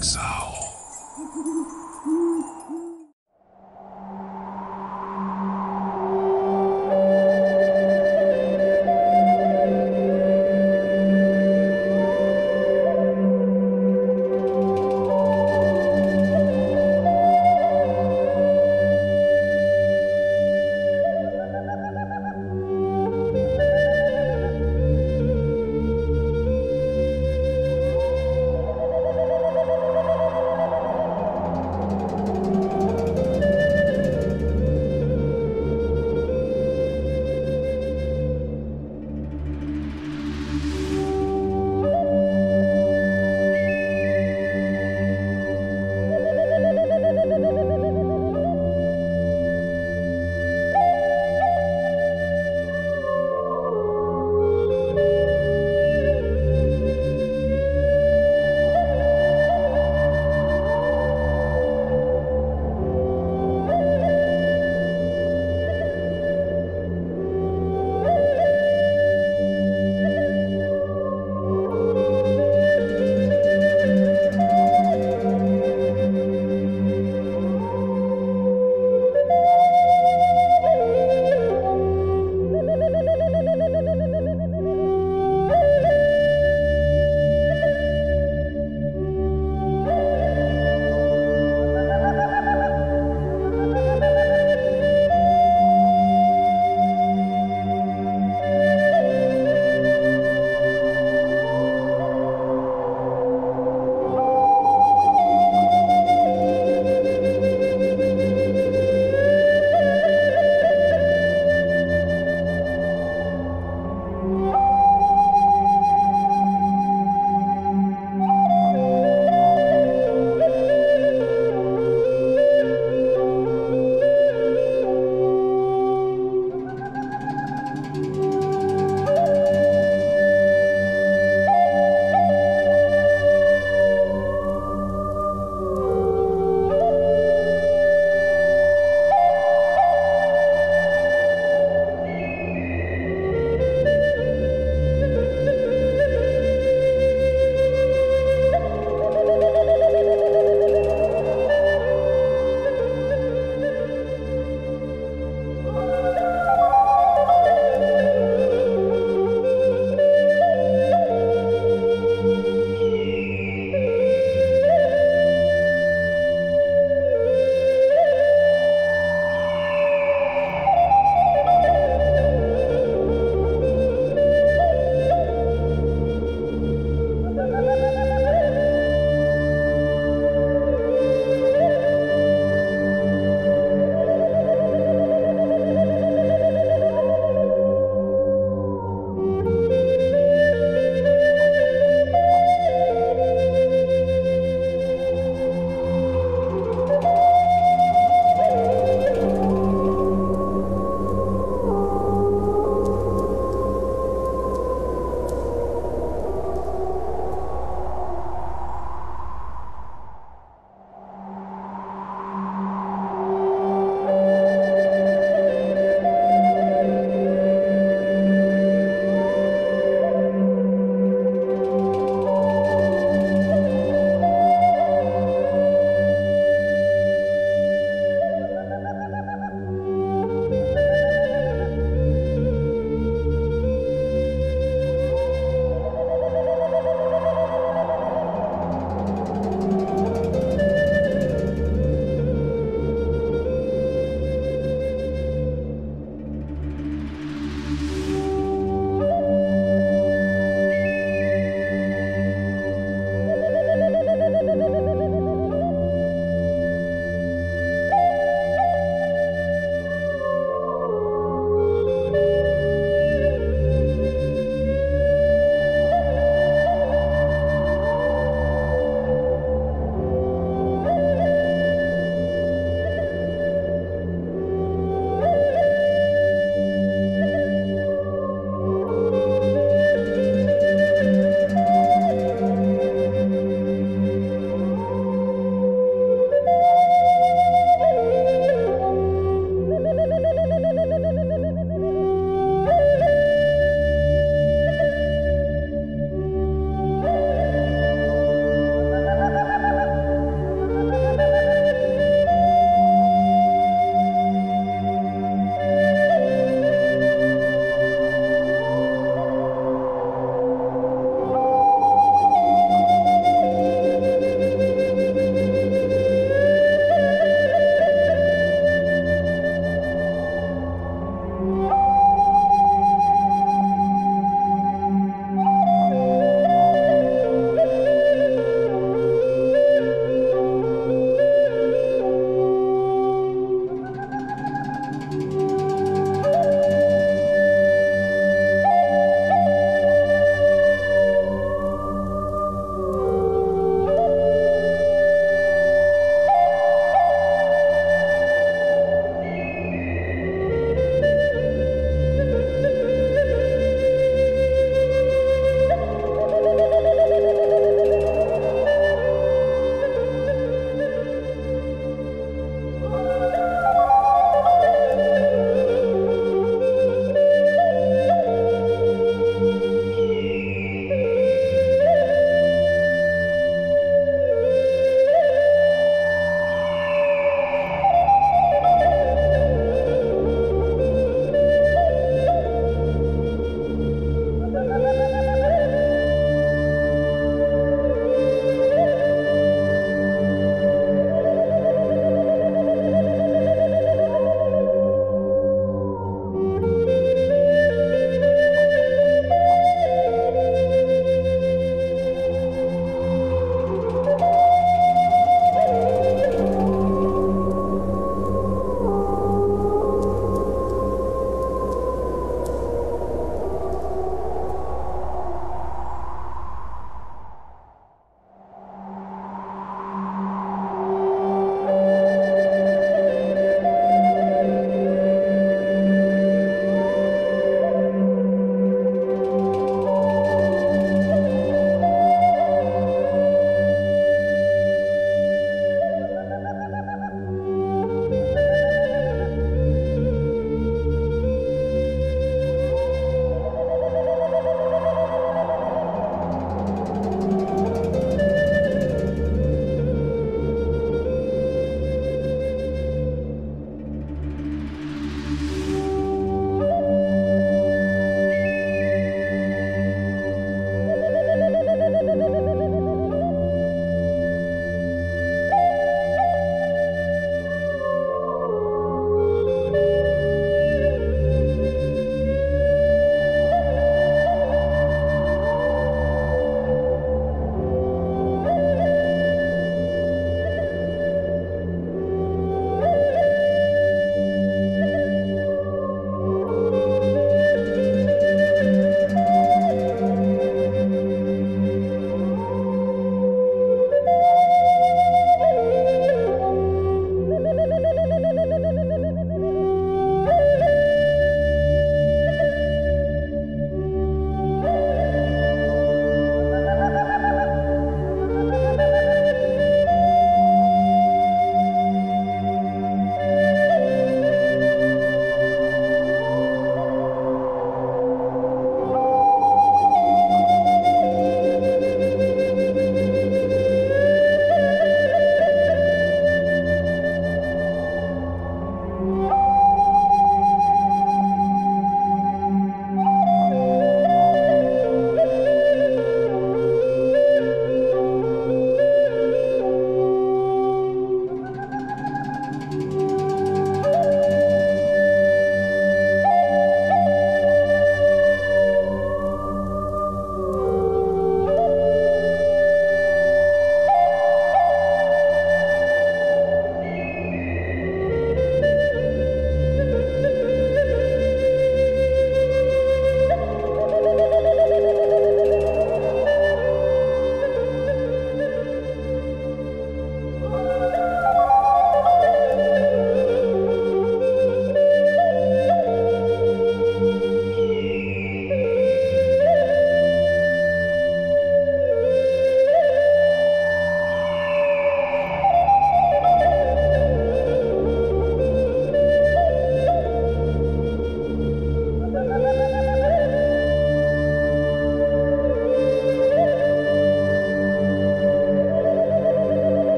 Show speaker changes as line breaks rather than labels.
Exile.